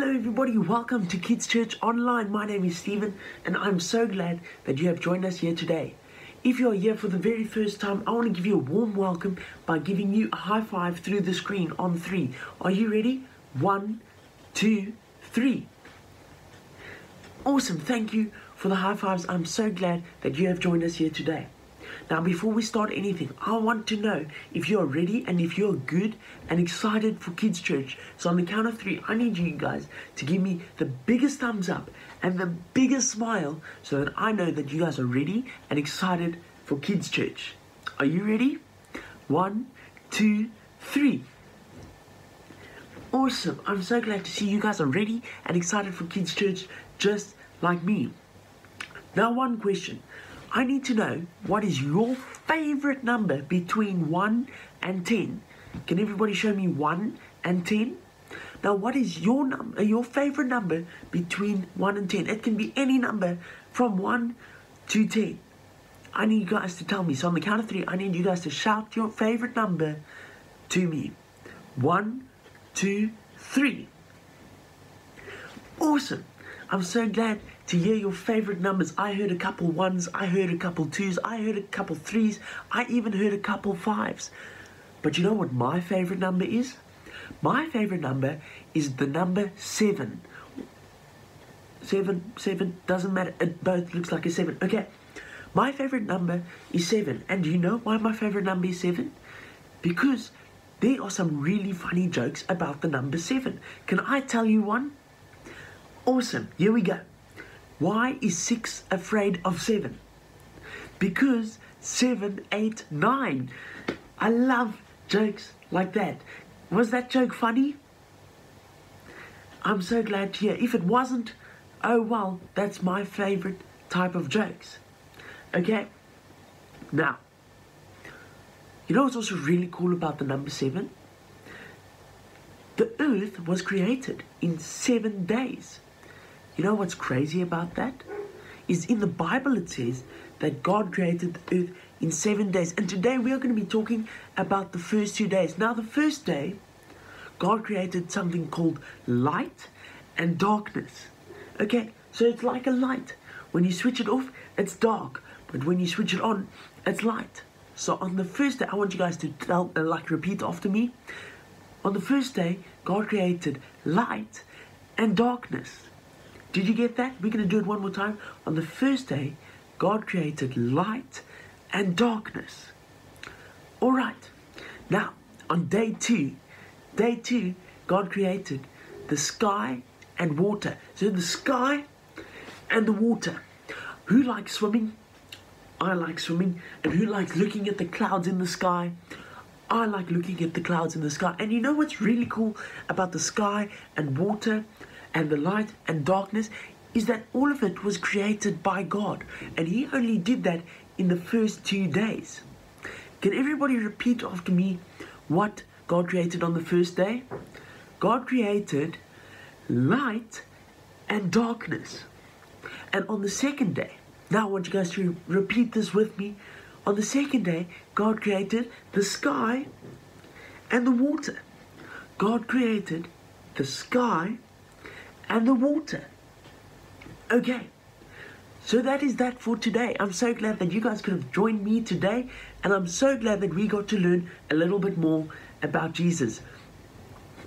Hello, everybody. Welcome to Kids Church Online. My name is Stephen, and I'm so glad that you have joined us here today. If you're here for the very first time, I want to give you a warm welcome by giving you a high five through the screen on three. Are you ready? One, two, three. Awesome. Thank you for the high fives. I'm so glad that you have joined us here today. Now, before we start anything, I want to know if you're ready and if you're good and excited for Kids Church. So, on the count of three, I need you guys to give me the biggest thumbs up and the biggest smile so that I know that you guys are ready and excited for Kids Church. Are you ready? One, two, three. Awesome. I'm so glad to see you guys are ready and excited for Kids Church just like me. Now, one question. I need to know what is your favorite number between 1 and 10. Can everybody show me 1 and 10? Now, what is your number, uh, your favorite number between 1 and 10? It can be any number from 1 to 10. I need you guys to tell me. So, on the count of three, I need you guys to shout your favorite number to me. One, two, three. Awesome. I'm so glad to hear your favorite numbers. I heard a couple ones, I heard a couple twos, I heard a couple threes, I even heard a couple fives. But you know what my favorite number is? My favorite number is the number seven. Seven, seven, doesn't matter. It both looks like a seven. Okay. My favorite number is seven. And do you know why my favorite number is seven? Because there are some really funny jokes about the number seven. Can I tell you one? Awesome, here we go. Why is six afraid of seven? Because seven, eight, nine. I love jokes like that. Was that joke funny? I'm so glad to hear. If it wasn't, oh well, that's my favorite type of jokes. Okay? Now, you know what's also really cool about the number seven? The earth was created in seven days. You know what's crazy about that? Is in the Bible it says that God created the earth in seven days. And today we are going to be talking about the first two days. Now, the first day, God created something called light and darkness. Okay, so it's like a light. When you switch it off, it's dark. But when you switch it on, it's light. So on the first day, I want you guys to tell, uh, like repeat after me. On the first day, God created light and darkness. Did you get that? We're going to do it one more time. On the first day, God created light and darkness. All right. Now, on day two, day two, God created the sky and water. So the sky and the water. Who likes swimming? I like swimming. And who likes looking at the clouds in the sky? I like looking at the clouds in the sky. And you know what's really cool about the sky and water? And the light and darkness is that all of it was created by God. And He only did that in the first two days. Can everybody repeat after me what God created on the first day? God created light and darkness. And on the second day, now I want you guys to repeat this with me. On the second day, God created the sky and the water. God created the sky and the water. Okay, so that is that for today. I'm so glad that you guys could have joined me today, and I'm so glad that we got to learn a little bit more about Jesus.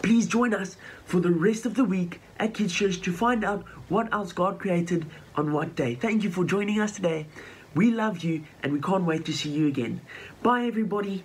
Please join us for the rest of the week at Kids Church to find out what else God created on what day. Thank you for joining us today. We love you and we can't wait to see you again. Bye, everybody.